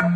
you